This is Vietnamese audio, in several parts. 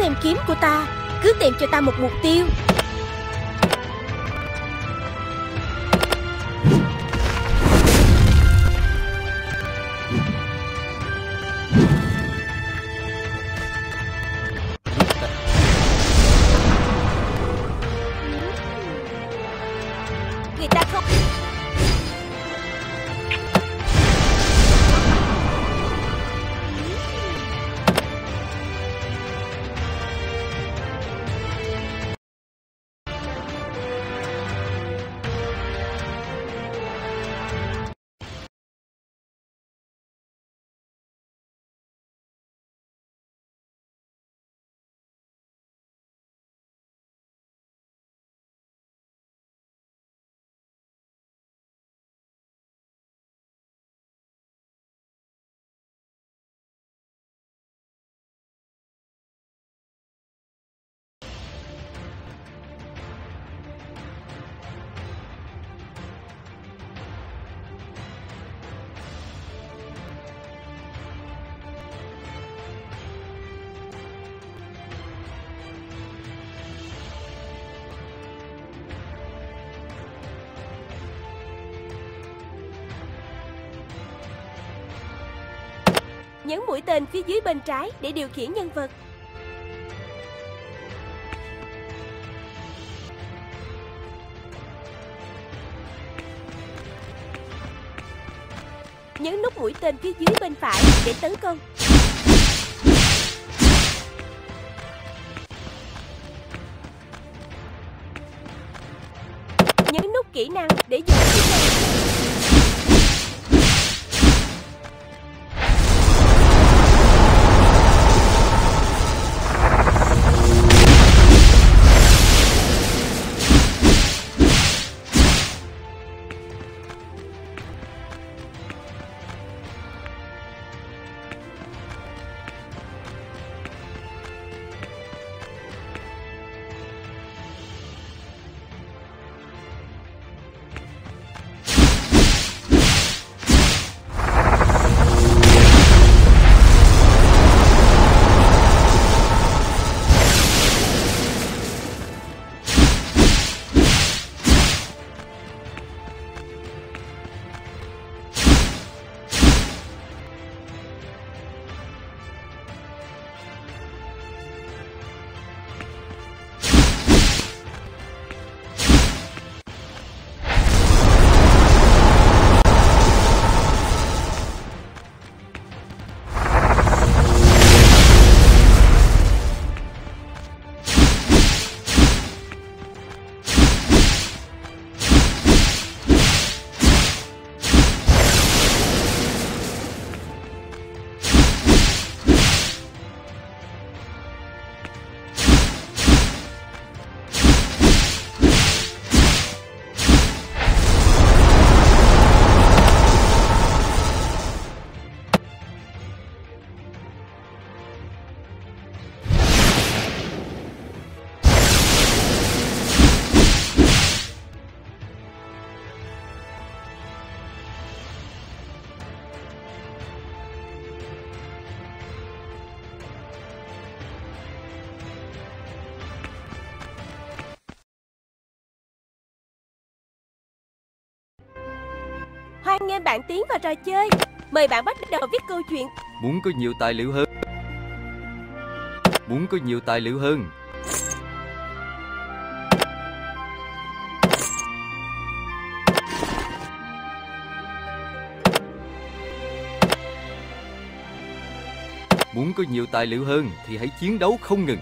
xem kiếm của ta. Cứ tìm cho ta một mục tiêu. Nhấn mũi tên phía dưới bên trái để điều khiển nhân vật. Nhấn nút mũi tên phía dưới bên phải để tấn công. Nhấn nút kỹ năng để dùng kỹ năng Hoan nghênh bạn tiến vào trò chơi. Mời bạn bắt đầu viết câu chuyện. Muốn có nhiều tài liệu hơn. Muốn có nhiều tài liệu hơn. Muốn có nhiều tài liệu hơn thì hãy chiến đấu không ngừng.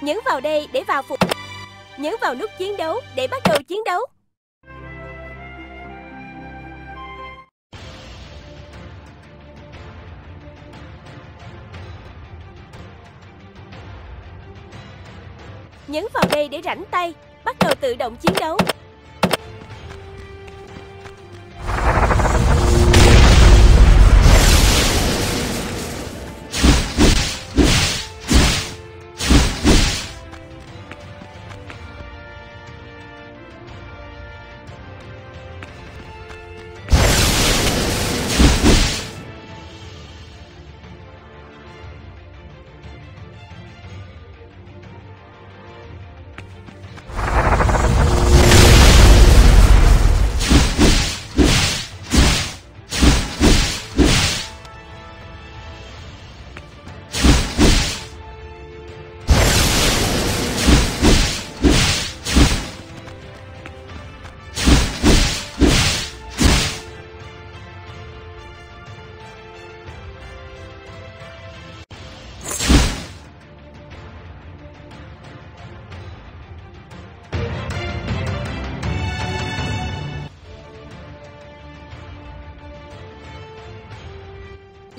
Nhấn vào đây để vào phục Nhấn vào nút chiến đấu để bắt đầu chiến đấu. Nhấn vào đây để rảnh tay, Bắt đầu tự động chiến đấu.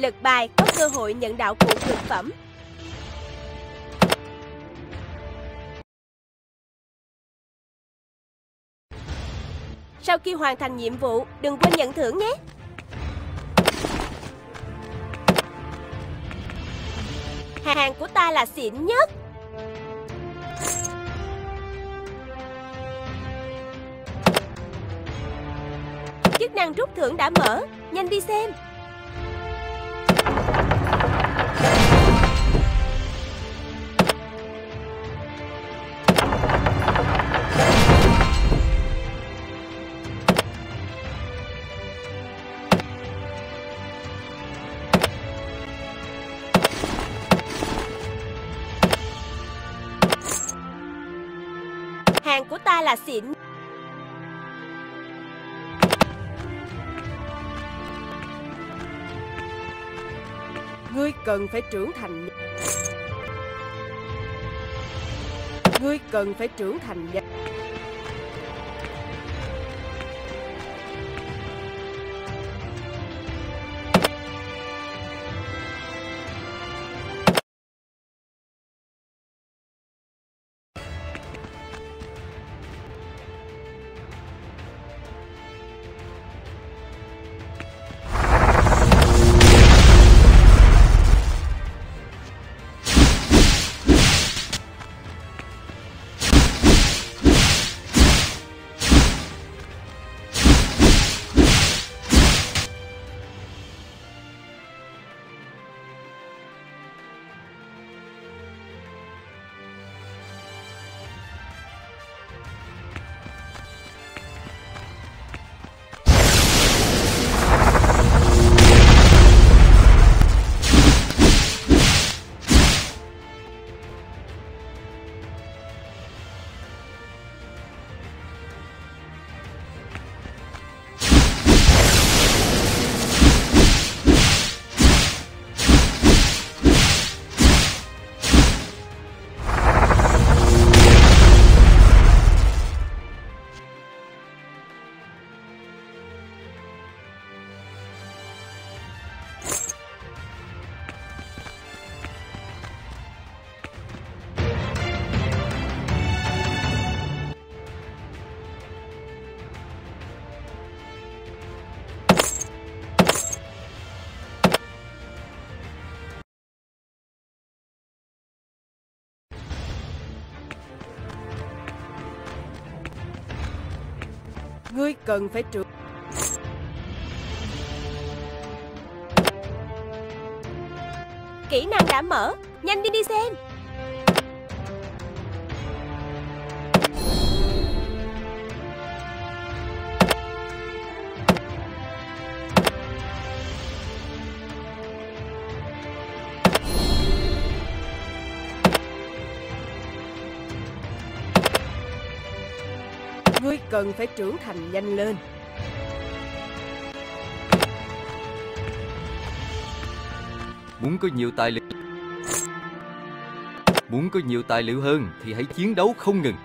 Lật bài có cơ hội nhận đạo cụ cực phẩm. Sau khi hoàn thành nhiệm vụ, đừng quên nhận thưởng nhé. Hàng của ta là xịn nhất. Chức năng rút thưởng đã mở, nhanh đi xem. Là xịn. Ngươi cần phải trưởng thành. Ngươi cần phải trưởng thành. Cần phải trưởng Kỹ năng đã mở, nhanh đi đi xem. Ngươi cần phải trưởng thành nhanh lên Muốn có nhiều tài liệu Muốn có nhiều tài liệu hơn thì hãy chiến đấu không ngừng.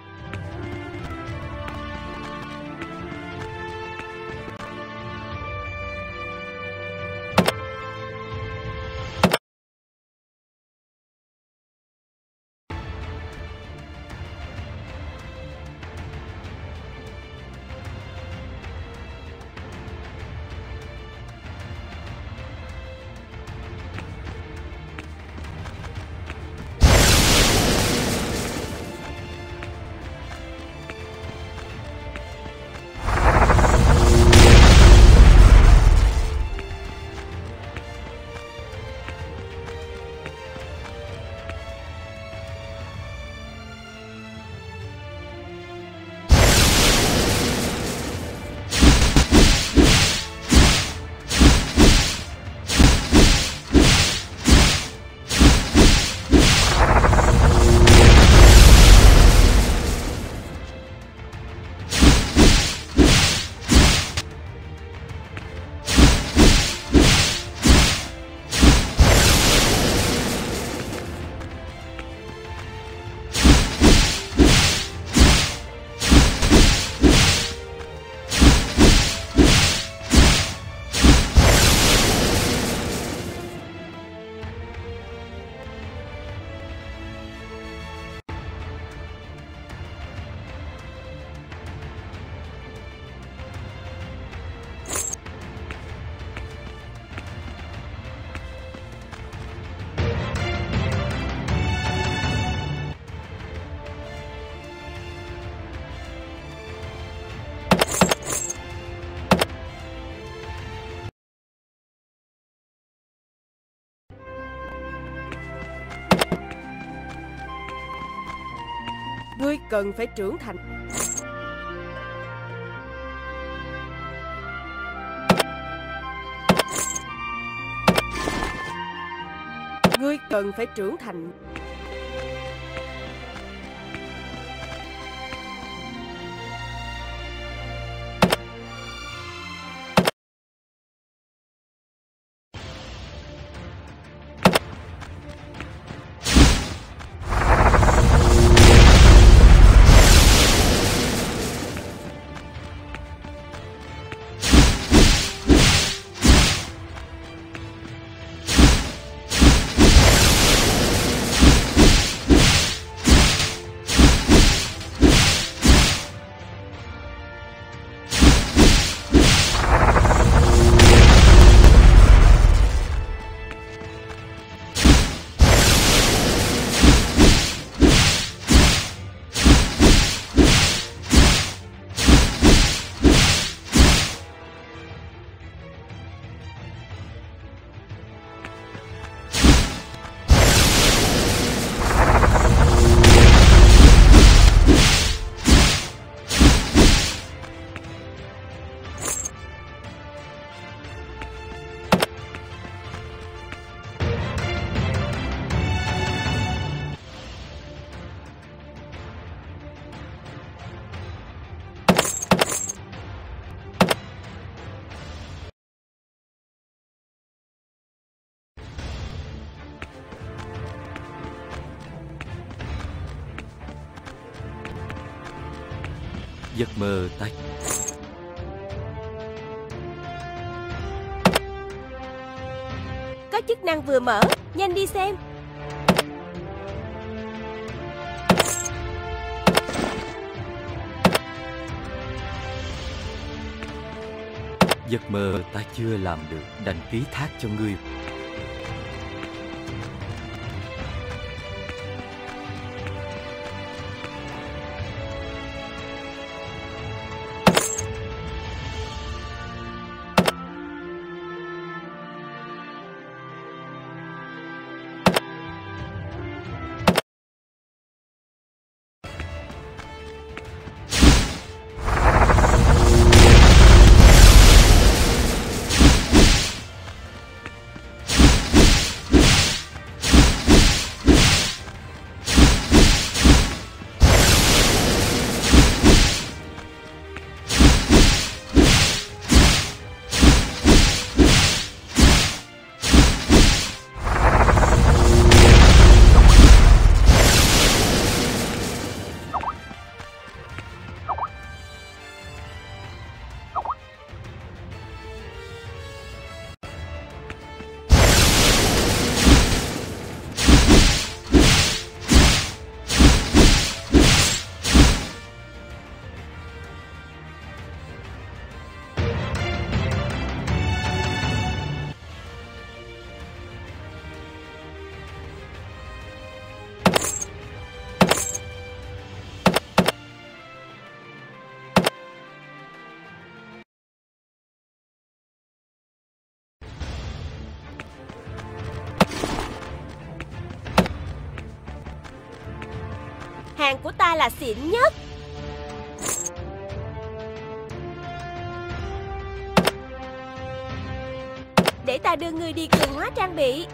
Cần phải trưởng thành. Ngươi cần phải trưởng thành. Giấc mơ tách. Có chức năng vừa mở Nhanh đi xem. Giấc mơ ta chưa làm được Đành ký thác cho ngươi Hàng của ta là xịn nhất. Để ta đưa ngươi đi cường hóa trang bị.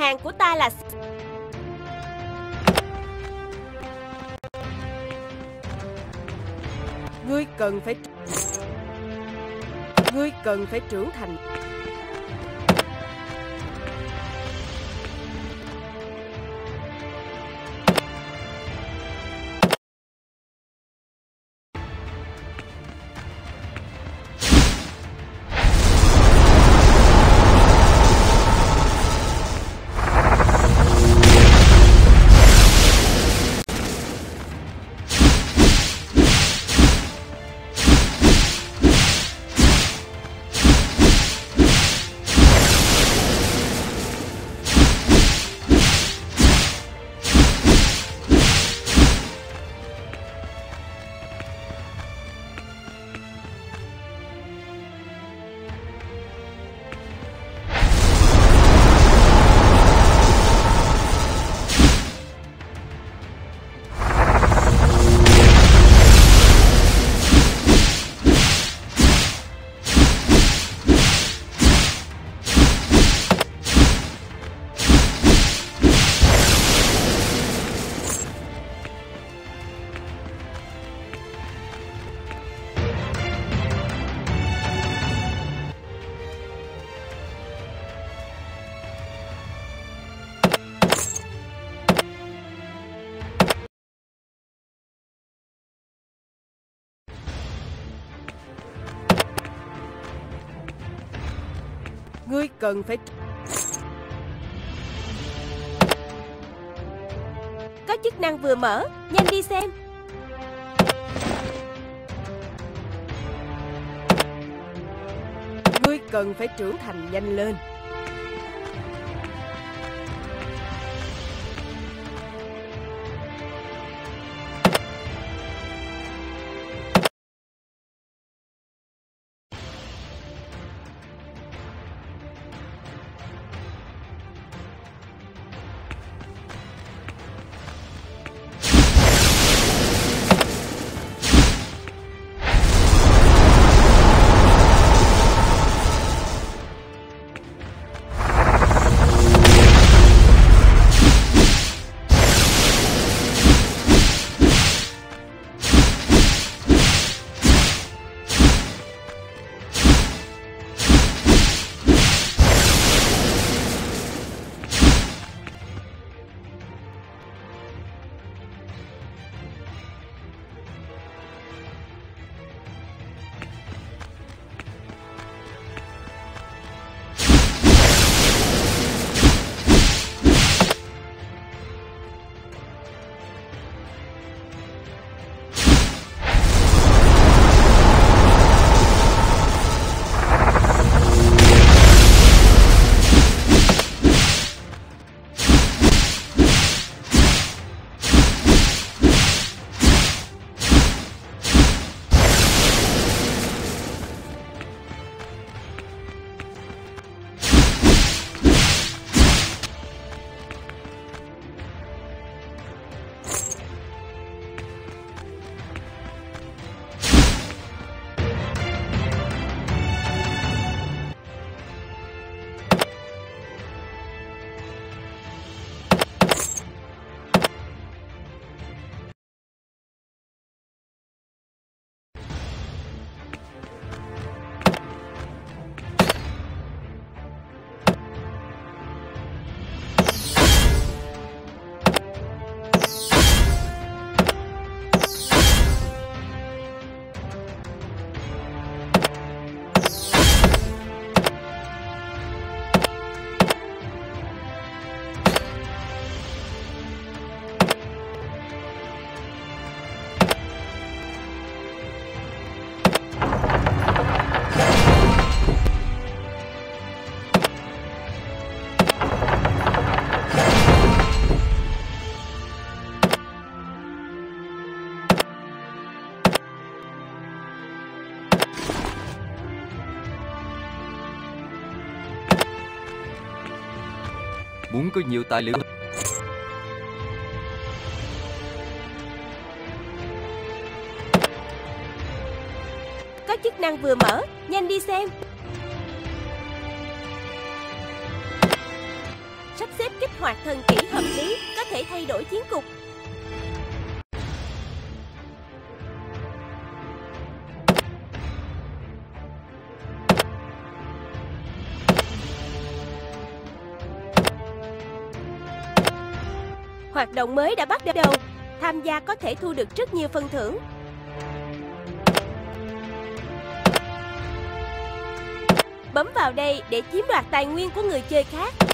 Hàng của ta là Ngươi cần phải Ngươi cần phải trưởng thành cần phải Có chức năng vừa mở, nhanh đi xem. Ngươi cần phải trưởng thành nhanh lên Muốn có nhiều tài liệu Có chức năng vừa mở, nhanh đi xem. Sắp xếp kích hoạt thần kỹ hợp lý có thể thay đổi chiến cục. Hoạt động mới đã bắt đầu. Tham gia có thể thu được rất nhiều phần thưởng. Bấm vào đây để chiếm đoạt tài nguyên của người chơi khác.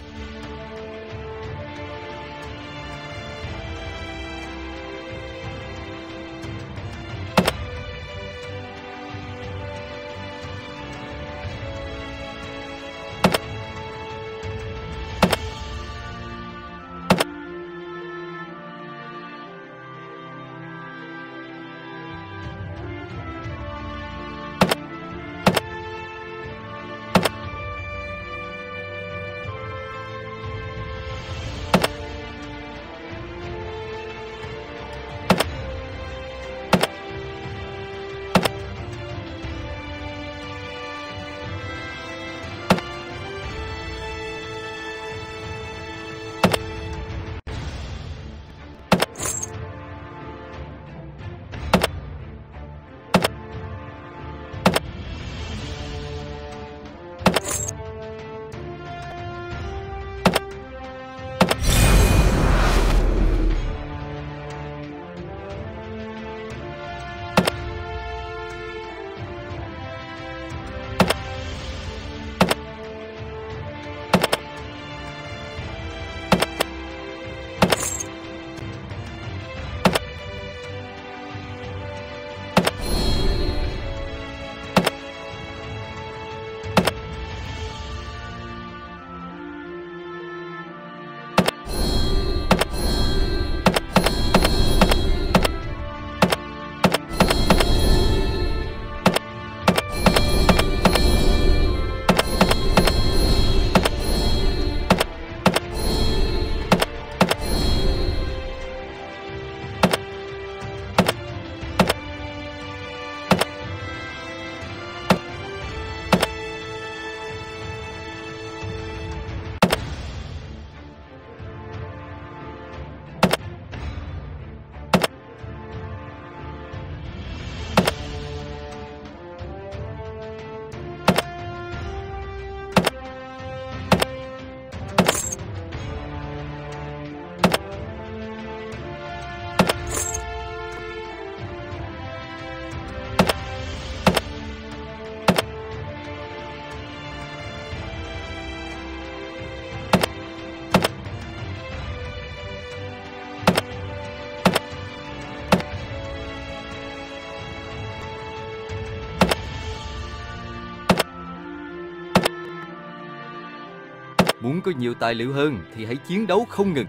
Muốn có nhiều tài liệu hơn thì hãy chiến đấu không ngừng.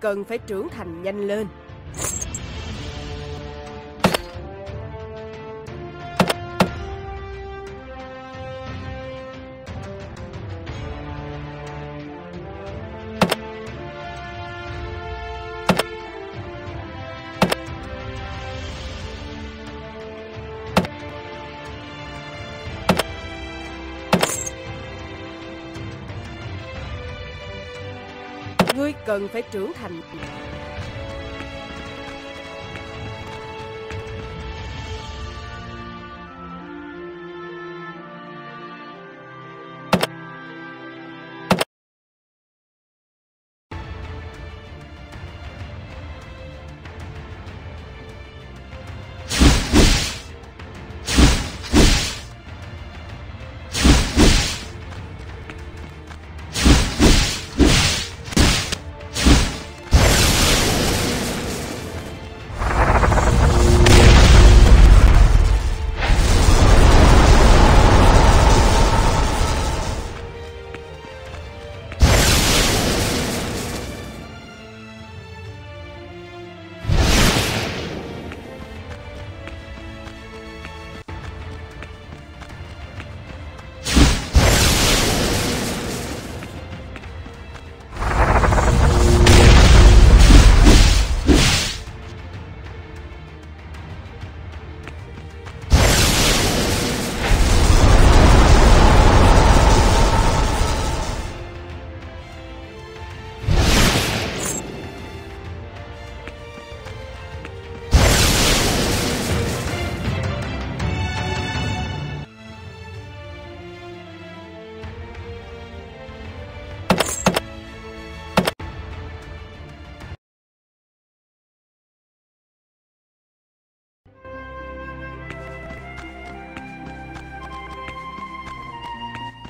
Cần phải trưởng thành nhanh lên. Cần phải trưởng thành.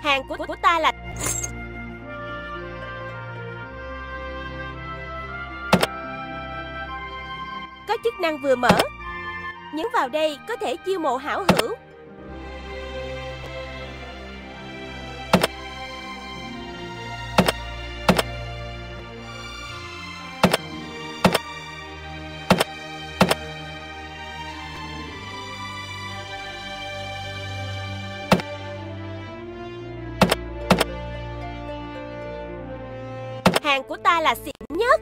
Hàng của, của ta là Có chức năng vừa mở. Nhấn vào đây có thể chiêu mộ hảo hữu. Hàng của ta là xịn nhất.